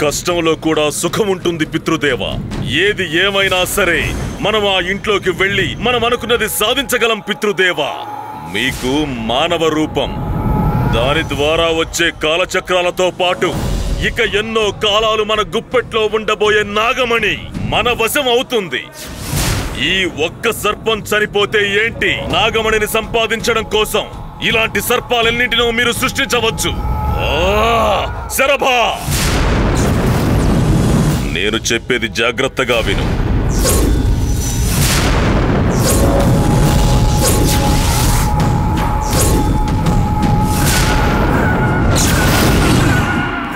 కష్టంలో కూడా సుఖం ఉంటుంది పితృదేవ. ఏది ఏమైనా సరే మనం ఆ ఇంట్లోకి వెళ్ళి మనం అనుకున్నది సాధించగలం పితృదేవ. మీకు మానవ రూపం. దాని ద్వారా వచ్చే కాలచక్రాలతో పాటు ఇక ఎన్నో కాలాలు మన గుప్పెట్లో ఉండబోయే నాగమణి మన వశం అవుతుంది. ఈ ఒక్క సర్పం చనిపోతే ఏంటి? నాగమణిని సంపాదించడం కోసం ఇలాంటి సర్పాలన్నింటినో మీరు సృష్టించవచ్చు. ఆ, శరభా! నేను చెప్పేది జాగ్రత్తగా విను.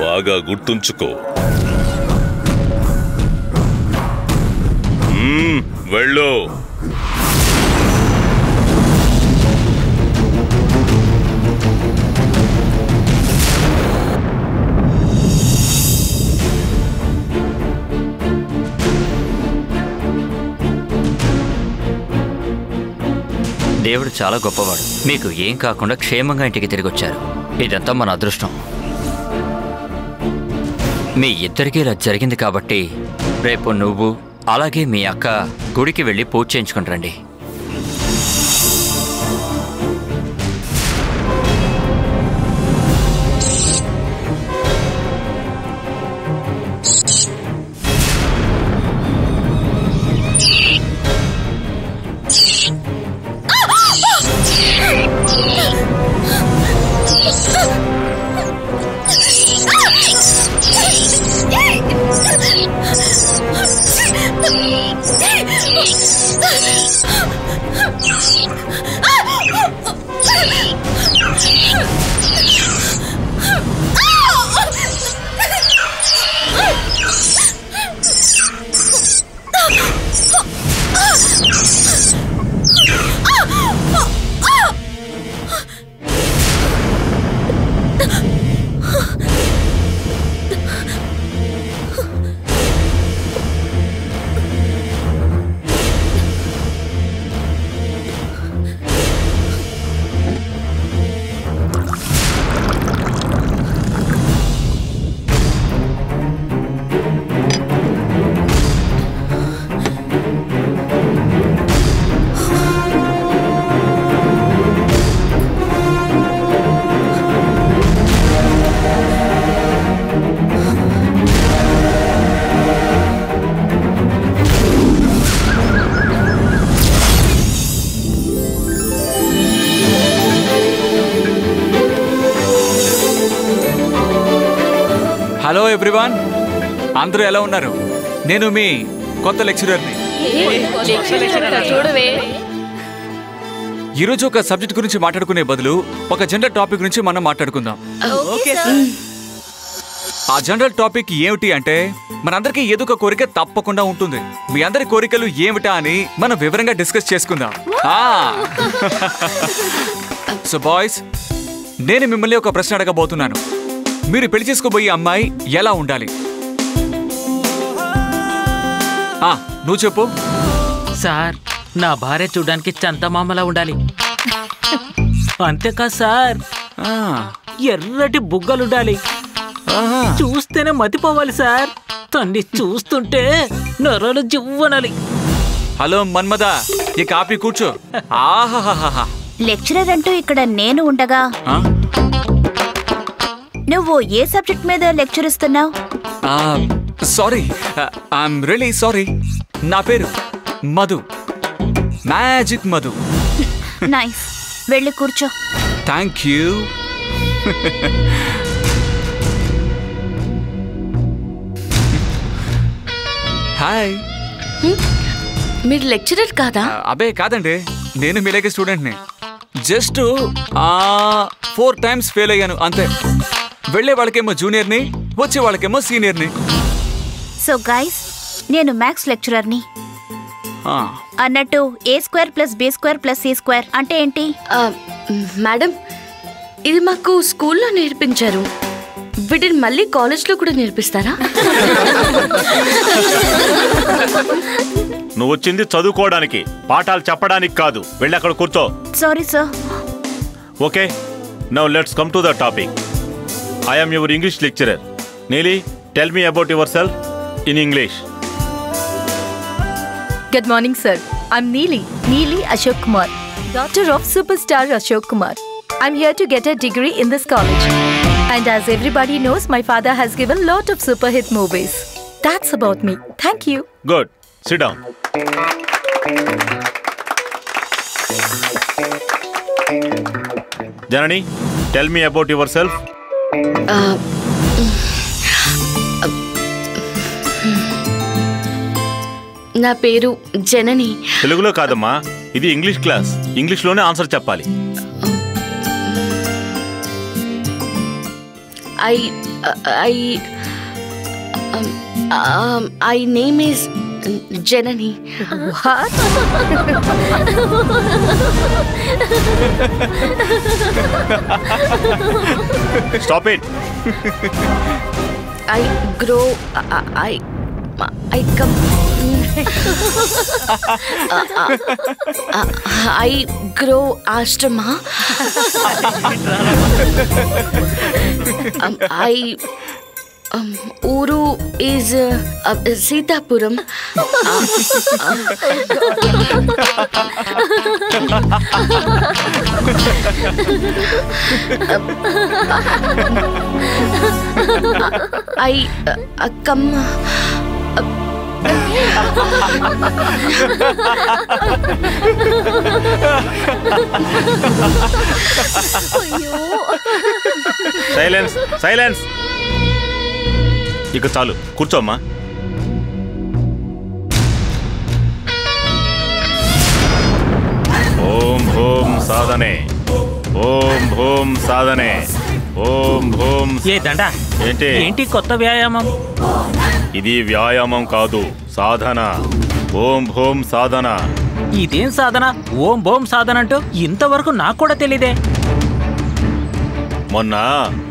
బాగా గుర్తుంచుకో. మ్మ్, వెళ్ళు. దేవుడు చాలా గొప్పవాడు. మీకు ఏం కాకుండా క్షేమంగా ఇంటికి తిరిగి వచ్చారు ఇదంతా మన అదృష్టం. మీ ఇద్దరికీ ఇలా జరిగింది కాబట్టి రేపు నువ్వు అలాగే మీ అక్క గుడికి వెళ్ళి పూజ చేయించుకుంటారండి రండి హలో ఎవ్రీవాన్ అందరూ ఎలా ఉన్నారు? నేను మీ కొత్త లెక్చరర్ని. ఈరోజు ఒక సబ్జెక్ట్ గురించి మాట్లాడుకునే బదులు ఒక జనరల్ టాపిక్ గురించి మనం మాట్లాడుకుందాం. ఆ జనరల్ టాపిక్ ఏమిటి అంటే మనందరికీ ఏదో ఒక కోరిక తప్పకుండా ఉంటుంది. మీ అందరి కోరికలు ఏమిటా అని మనం వివరంగా డిస్కస్ చేసుకుందాం. సో బాయ్స్ నేను మిమ్మల్ని ఒక ప్రశ్న అడగబోతున్నాను. మీరు పెళ్ళి చేసుకోబోయే అమ్మాయి ఎలా ఉండాలి? ఆ, నువ్వు చెప్పు. సార్ నా భార్య చూడడానికి చందమామలా ఉండాలి. అంతేకాదు సార్ ఆ, ఎర్రటి బుగ్గలుండాలి. ఆహా. చూస్తేనే మతిపోవాలి సార్. తన్ని చూస్తుంటే నొరలు జివ్వనాలి. హలో మన్మద ఈ కాపీ కూర్చో. ఆహాహాహా లెక్చరర్ అంటూ ఇక్కడ నేను ఉండగా ఆ? నువ్వు ఏ సబ్జెక్ట్ మీద లెక్చర్ ఇస్తున్నావు? ఆ, సారీ ఐఎమ్ రియలీ సారీ నా పేరు మధు. మ్యాజిక్ మధు. నైస్ వెళ్ళి కూర్చో. థ్యాంక్ యూ హాయ్ మీరు లెక్చరర్ కాదా? అబే కాదండి. నేను మీలాగే స్టూడెంట్ని. జస్ట్ ఫోర్ టైమ్స్ ఫెయిల్ అయ్యాను అంతే. వెళ్ళే వాళ్ళకేమో జూనియర్ని వచ్చే వాళ్ళకేమో సీనియర్ని. సో గైస్ నేను మ్యాథ్స్ లెక్చరర్ని ఆ, అన్నట్టు A square plus B square plus C square అంటే ఏంటి? మేడం ఇది మాకు స్కూల్లో నేర్పించారు. వీటిని మళ్ళీ కాలేజ్లో కూడా నేర్పిస్తారా? నువ్వు వచ్చింది చదువుకోవడానికి పాఠాలు చెప్పడానికి కాదు. వెళ్ళి అక్కడ కూర్చో. Sorry sir okay now let's come to the topic I am your English lecturer. Neeli. tell me about yourself in English. Good morning, sir. I'm Neeli, Neeli Ashok Kumar, daughter of superstar Ashok Kumar. I'm here to get a degree in this college. And as everybody knows, my father has given lot of super hit movies. That's about me. Thank you. Good. Sit down. Janani, tell me about yourself నా పేరు జనని. తెలుగులో కాదమ్మా ఇది English class. ఇంగ్లీష్లోనే answer చెప్పాలి. I I I name is Janani What? Stop it I grow I I come I grow ఆశ్రమ I ಊರು is Sitapuram I Akkamma silence silence ఇక చాలు. కూర్చోమ్మా ఓం భూం సాధనే. ఓం భూం సాధనే. ఓం భూం ఏ దండ? ఏంటి? ఏంటి కొత్త వ్యాయామం? ఇది వ్యాయామం కాదు సాధన. ఓం భూం సాధన. ఇదేం సాధన? ఓం బోం సాధన అంటూ ఇంతవరకు నాకు కూడా తెలీదే. మొన్న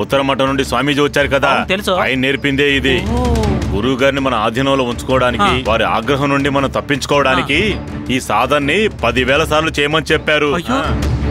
ఉత్తర మఠం నుండి స్వామీజీ వచ్చారు కదా. తెలుసు. ఆయన నేర్పిందే ఇది. గురువు గారిని మన ఆధీనంలో ఉంచుకోవడానికి. వారి ఆగ్రహం నుండి మనం తప్పించుకోవడానికి ఈ సాధనని పదివేల సార్లు చేయమని చెప్పారు.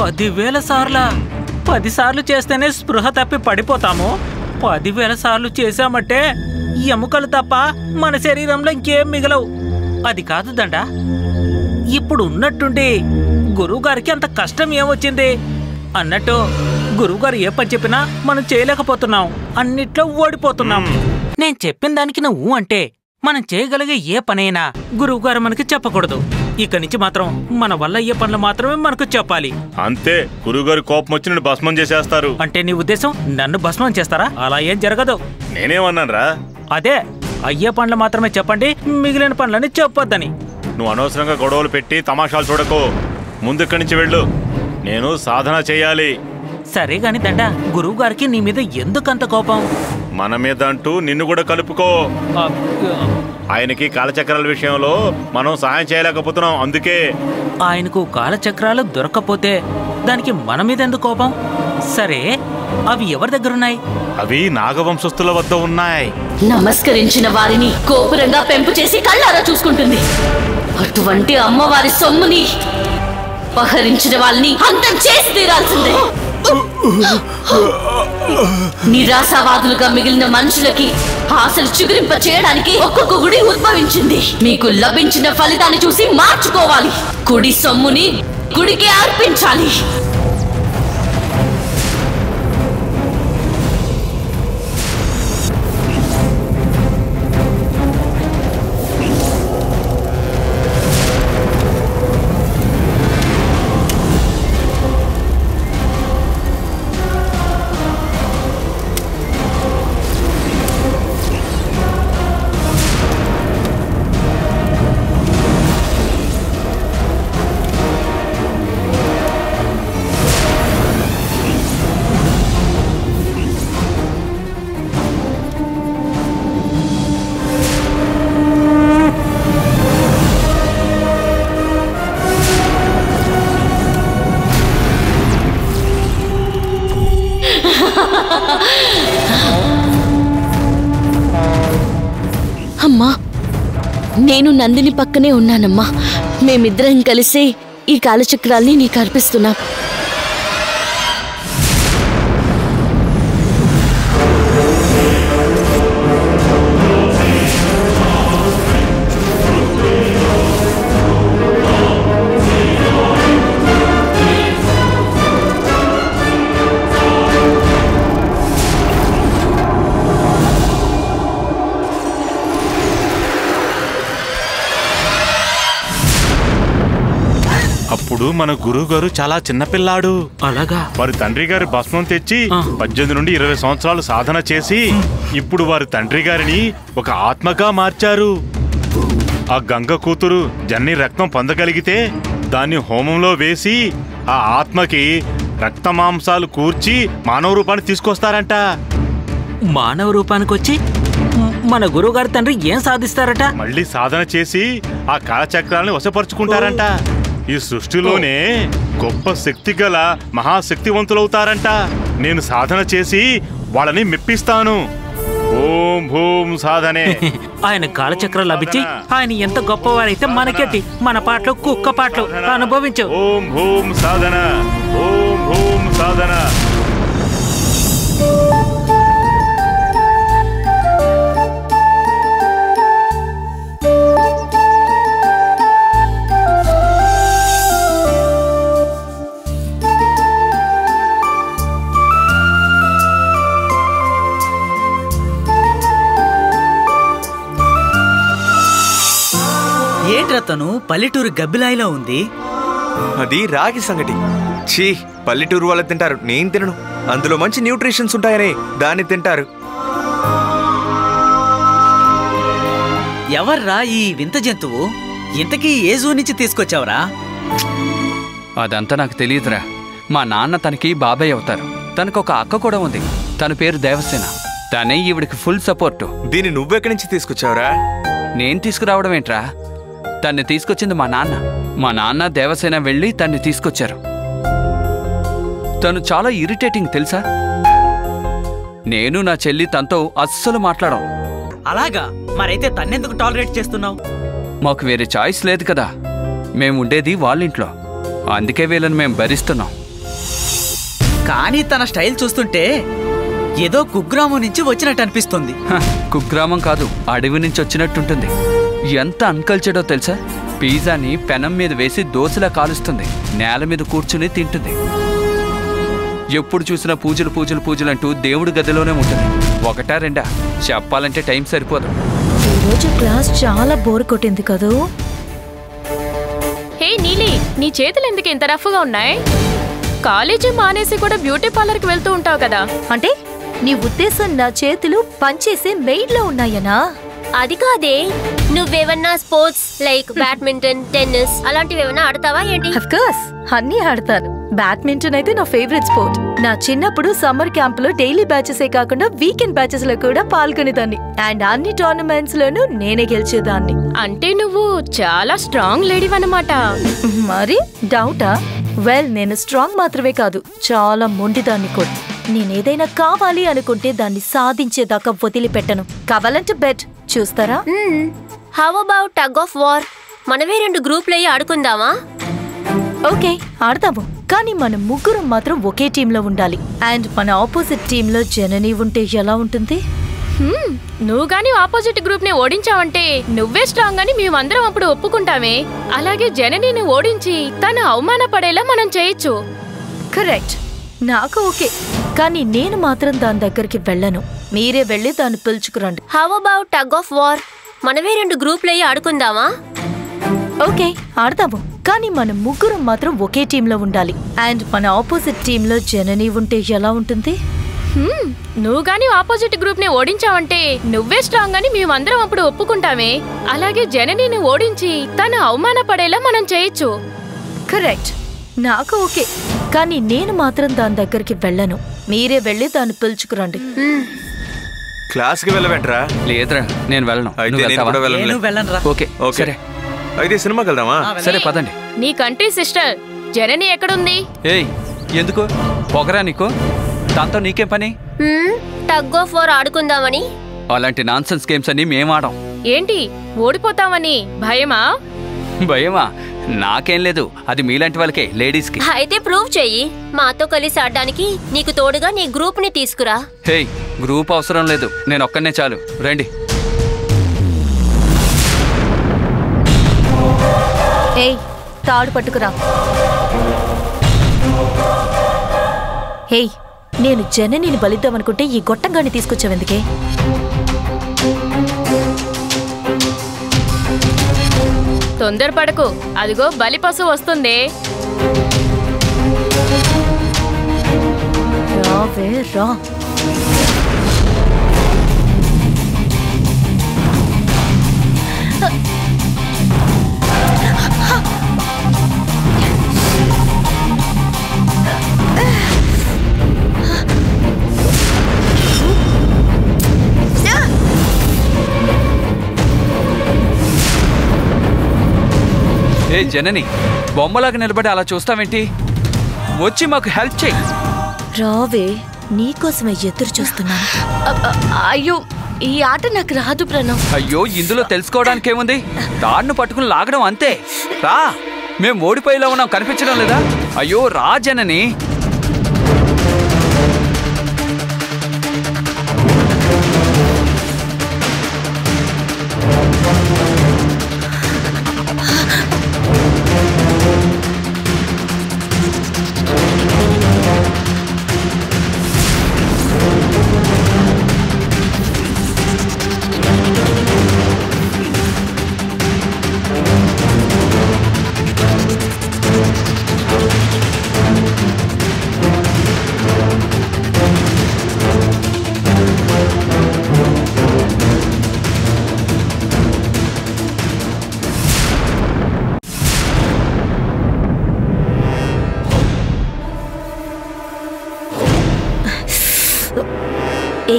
పదివేల సార్లా? పది సార్లు చేస్తేనే స్పృహ తప్పి పడిపోతాము. పదివేల సార్లు చేశామంటే ఎముకలు తప్ప మన శరీరంలో ఇంకేం మిగలవు. అది కాదు దండ. ఇప్పుడు ఉన్నట్టుండి గురువుగారికి అంత కష్టం ఏమొచ్చింది? అన్నట్టు గురువుగారు ఏ పని చెప్పినా మనం చేయలేకపోతున్నాం. అన్నిట్లో ఓడిపోతున్నాం. నేను చెప్పిన దానికి నువ్వు అంటే మనం చేయగలిగే ఏ పనైనా గురువుగారు మనకి చెప్పకూడదు. ఇక నుంచి మాత్రం మన వల్ల అయ్యే పనులు మాత్రమే మనకు చెప్పాలి. అంతే. గురువుగారి కోపం వచ్చి నన్ను భస్మం చేసేస్తారు. అంటే నీ ఉద్దేశం నన్ను భస్మం చేస్తారా? అలా ఏం జరగదు. నేనేమన్నానరా? అదే అయ్యే పనులు మాత్రమే చెప్పండి మిగిలిన పనులని చెప్పొద్దని. నువ్వు అనవసరంగా గొడవలు పెట్టి తమాషాలు చూడకు. ముందు ఇక్కడి నుంచి వెళ్ళు. నేను సాధన చేయాలి. సరే గాని దండ గురువు గారికి నీ మీద ఎందుకంత కోపం? మన మీద అంటూ నిన్ను కూడా కలుపుకో. ఆయనకి కాలచక్రాల విషయంలో మనం సహాయం చేయలేకపోతున్నాం అందుకే. ఆయనకు కాలచక్రాలు దొరక్కపోతే దానికి మన మీద ఎందుకు కోపం? సరే అవి ఎవరి దగ్గరున్నాయి అవి నాగవంశస్థుల వద్ద ఉన్నాయి. నమస్కరించిన వారిని కోపురంగా పెంపు చేసి కళ్ళారా చూసుకుంటుంది. అటువంటి అమ్మవారి సొమ్ముని పహరించిన వాళ్ళని అంతం చేసి తీరాల్సిందే. నిరాశావాదులుగా మిగిలిన మనుషులకి ఆశలు చిగురింప చేయడానికి ఒక్కొక్క గుడి ఉద్భవించింది. మీకు లభించిన ఫలితాన్ని చూసి మార్చుకోవాలి. కుడి సొమ్ముని గుడికి అర్పించాలి. నందిని పక్కనే ఉన్నానమ్మా. మేమిద్దరం కలిసి ఈ కాలచక్రాల్ని నీకు అర్పిస్తున్నాం. మన గురువు గారు చాలా చిన్నపిల్లాడు అలాగా? వారి తండ్రి గారి భస్మం తెచ్చి. పద్దెనిమిది నుండి ఇరవై సంవత్సరాలు సాధన చేసి ఇప్పుడు వారి తండ్రి గారిని ఒక ఆత్మగా మార్చారు. ఆ గంగ కూతురు జన్ని రక్తం పొందగలిగితే దాన్ని హోమంలో వేసి ఆ ఆత్మకి రక్త మాంసాలు కూర్చి మానవ రూపాన్ని తీసుకొస్తారంట. మానవ రూపానికి వచ్చి మన గురువుగారి తండ్రి ఏం సాధిస్తారట? మళ్ళీ సాధన చేసి ఆ కాలచక్రాలను వశపరుచుకుంటారంట. ఈ సృష్టిలోనే గొప్ప శక్తి గల మహాశక్తివంతులవుతారంట. నేను సాధన చేసి వాళ్ళని మెప్పిస్తాను. ఓం భూం సాధనే. ఆయన కాలచక్రం లభించి ఆయన ఎంత గొప్పవారైతే మనకెట్టి మన పాటలు కుక్క పాటలు అనుభవించు. ఓం భూం సాధన. ఓం భూం సాధన. ఏంట్రా తను పల్లెటూరు గబ్బిలాయిలో ఉంది. అది రాగి సంగటి. ఛీ పల్లెటూరు వాళ్ళు తింటారు. నేను తినను. అందులో మంచి న్యూట్రిషన్స్ ఉంటాయని. దాన్ని తింటారు. ఎవర్రా ఈ వింత జంతువు? ఇంతకీ ఏ జూ నుంచి తీసుకొచ్చావురా? అదంతా నాకు తెలియదురా. మా నాన్న తనకి బాబాయ్ అవుతారు. తనకు ఒక అక్క కూడా ఉంది. తన పేరు దేవసేన. తనే ఈవిడికి ఫుల్ సపోర్టు. దీన్ని నువ్వెక్కడి నుంచి తీసుకొచ్చావురా? నేను తీసుకురావడం ఏంట్రా తన్ని తీసుకొచ్చింది మా నాన్న. మా నాన్న దేవసేన వెళ్ళి తన్ని తీసుకొచ్చారు. తను చాలా ఇరిటేటింగ్ తెలుసా? నేను నా చెల్లి తనతో అస్సలు మాట్లాడం అలాగా? మరైతే తన్నెందుకు టాలరేట్ చేస్తున్నావు? మాకు వేరే చాయిస్ లేదు కదా. మేము ఉండేది వాళ్ళింట్లో అందుకే వీళ్ళని మేము భరిస్తున్నాం. కానీ తన స్టైల్ చూస్తుంటే ఏదో కుగ్రామం నుంచి వచ్చినట్టు అనిపిస్తుంది. కుగ్రామం కాదు అడవి నుంచి వచ్చినట్టుంటుంది. ఎంత అన్కల్చర్డో తెలుసా? పిజ్జాని పెనం మీద వేసి దోశలా కాలుస్తుంది. నేల మీద కూర్చుని తింటుంది. ఎప్పుడు చూసినా పూజలు పూజలు పూజలు అంటూ దేవుడి గదిలోనే ఉంటుంది. ఒకటా రెండా? చెప్పాలంటే టైం సరిపోదు. ఈరోజు క్లాస్ చాలా బోర్ కొట్టింది కదూ? హే నీలి నీ చేతులు ఎందుకు ఇంత రఫ్గా ఉన్నాయి? కాలేజీ మానేసి కూడా బ్యూటీ పార్లర్కి వెళ్తూ ఉంటావు కదా. అంటే నీ ఉద్దేశం నా చేతులు పనిచేసే మెయిడ్లో ఉన్నాయనా? అది కాదే నువ్వేమన్నా స్పోర్ట్స్ లైక్ బ్యాడ్మింటన్ టెన్నిస్ అలాంటివి ఏమైనా ఆడతావా ఏంటి? అఫ్ కోర్స్ అన్నీ ఆడతాను. బ్యాడ్మింటన్ అయితే నా ఫేవరెట్ స్పోర్ట్ నా చిన్నప్పుడు సమ్మర్ క్యాంప్లో డైలీ బ్యాచెస్ ఏ కాకుండా వీకెండ్ బ్యాచెస్లో కూడా పాల్గొనేదాన్ని. అండ్ అన్ని టోర్నమెంట్స్ లోనూ నేనే గెలిచేదాన్ని. అంటే నువ్వు చాలా స్ట్రాంగ్ లేడీ అన్నమాట మరి డౌటా వెల్ నేను స్ట్రాంగ్ మాత్రమే కాదు చాలా మొండిదాన్ని కూడా. నేనేదైనా కావాలి అనుకుంటే దాన్ని సాధించేదాకా వదిలిపెట్టను. కావాలంటే బెట్ చూస్తారా? How about tug of war మనమే రెండు గ్రూప్లు అయ్యి ఆడుకుందామా? ఓకే ఆడతాము. కానీ మన ముగ్గురం మాత్రం ఒకే టీంలో ఉండాలి. అండ్ మన ఆపోజిట్ టీంలో జనని ఉంటే ఎలా ఉంటుంది? హ్మ్, నువ్వు గాని ఆపోజిట్ గ్రూప్ని ఓడించావంటే నువ్వే స్ట్రాంగ్ అని మేమందరం అప్పుడు ఒప్పుకుంటామే. అలాగే జననిని ఓడించి తను అవమానపడేలా మనం చేయొచ్చు. కరెక్ట్ నాకు ఓకే. కానీ నేను మాత్రం దాని దగ్గరికి వెళ్ళను. మీరే వెళ్ళి దాన్ని పిలుచుకురండి. How about tug of war మనమే రెండు గ్రూప్లు అయ్యి ఆడుకుందామా? ఓకే ఆడతాము కానీ మన ముగ్గురం మాత్రం ఒకే టీంలో ఉండాలి. అండ్ మన ఆపోజిట్ టీంలో జనని ఉంటే ఎలా ఉంటుంది? హ్మ్, నువ్వు గాని ఆపోజిట్ గ్రూప్ని ఓడించావంటే నువ్వే స్ట్రాంగ్ అని మేమందరం అప్పుడు ఒప్పుకుంటామే. అలాగే జననిని ఓడించి తను అవమానపడేలా మనం చేయొచ్చు. కరెక్ట్ నాకు ఓకే. కానీ నేను మాత్రం దాని దగ్గరికి వెళ్ళను. మీరే వెళ్ళి దాన్ని పిలుచుకురండి. క్లాస్కి వెళ్ళవేంట్రా? లేదురా నేను వెళ్ళను. అయితే నేను? కూడా. Okay okay. సరే. అయితే సినిమాకి వెళ్దామా? సరే పదండి. నీ కంట్రీ సిస్టర్ జనని ఎక్కడుంది? ఏయ్ ఎందుకు? పొగరా నీకు? దాంతో నీకేం పని? టగ్ ఆఫ్ వార్ ఆడుకుందామని. అలాంటి నాన్సెన్స్ గేమ్స్ అన్ని మేము ఆడం ఏంటి ఓడిపోతావని భయమా? భయమా? నాకేం లేదు. అది మీలాంటి వాళ్ళకే లేడీస్కి. అయితే ప్రూవ్ చెయ్యి. మాతో కలిసి ఆడడానికి నీకు తోడుగా నీ గ్రూప్ని తీసుకురా. హే గ్రూప్ అవసరం లేదు. నేను ఒక్కనే చాలు. రండి. ఏయ్ తాడు పట్టుకురా. ఏయ్ నేను జననిని బలిద్దామనుకుంటే ఈ గొట్టంగాన్ని తీసుకొచ్చావెందుకే? తొందరపడకు. అదిగో బలి పశు వస్తుంది. రా. ఏ జనని? బొమ్మలాగా నిలబడి అలా చూస్తావేంటి? వచ్చి మాకు హెల్ప్ చేయి. రావే నీకోసమే ఎదురు చూస్తున్నాను. అయ్యో ఈ ఆట నాకు రాదు ప్రణవ్. అయ్యో ఇందులో తెలుసుకోవడానికి ఏముంది? తాడును పట్టుకుని లాగడం అంతే. రా మేము ఓడిపోయేలా ఉన్నాం కనిపించడం లేదా? అయ్యో రా జనని. ఏ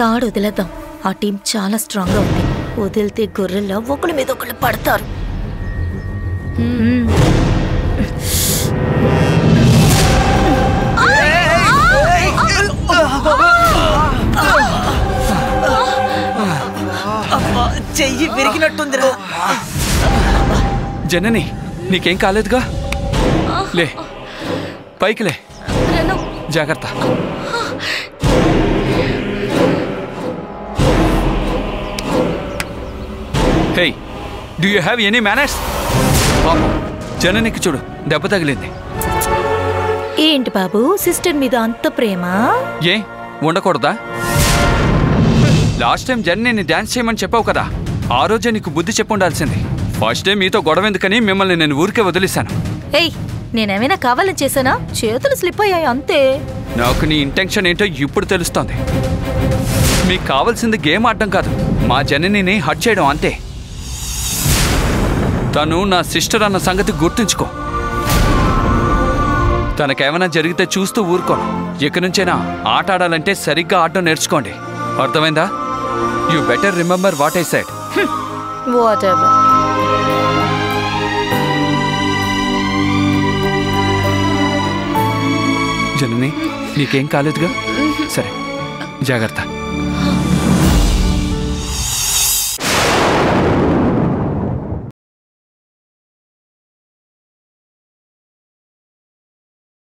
తాడు వదిలేద్దాం. ఆ టీం చాలా స్ట్రాంగ్గా ఉంది. వదిలితే గొర్రెల్లో ఒకళ్ళ మీద ఒకళ్ళు పడతారు. చెయ్యి విరిగినట్టుందిరా. జనని నీకేం కాలేదుగా? లే పైకి లే. జాగ్రత్త. Hey do you have any manners పాపం జననికి చూడు దెబ్బ తగిలింది ఏంటి బాబు? సిస్టర్ మీద అంత ప్రేమ? ఏ ఉండకూడదా? లాస్ట్ టైం జర్నీని డాన్స్ చేయమని చెప్పావు కదా ఆ రోజే నీకు బుద్ధి చెప్పుండాల్సింది ఫస్ట్ డే మీతో గొడవ ఎందుకని మిమ్మల్ని నేను ఊరికే వదిలేశాను. ఏయ్ నేనేమైనా కావాలని చేశానా? చేతులు స్లిప్ అయ్యాయి అంతే. నాకు నీ ఇంటెన్షన్ ఏంటో ఇప్పుడు తెలుస్తోంది. మీకు కావాల్సింది గేమ్ ఆడడం కాదు. మా జననిని హట్ చేయడం అంతే. తను నా సిస్టర్ అన్న సంగతి గుర్తుంచుకో. తనకేమైనా జరిగితే చూస్తూ ఊరుకోను ఇక నుంచైనా ఆట ఆడాలంటే సరిగ్గా ఆడటం నేర్చుకోండి. అర్థమైందా? You better remember what I said Janani నీకేం కాలేదుగా? సరే జాగ్రత్త.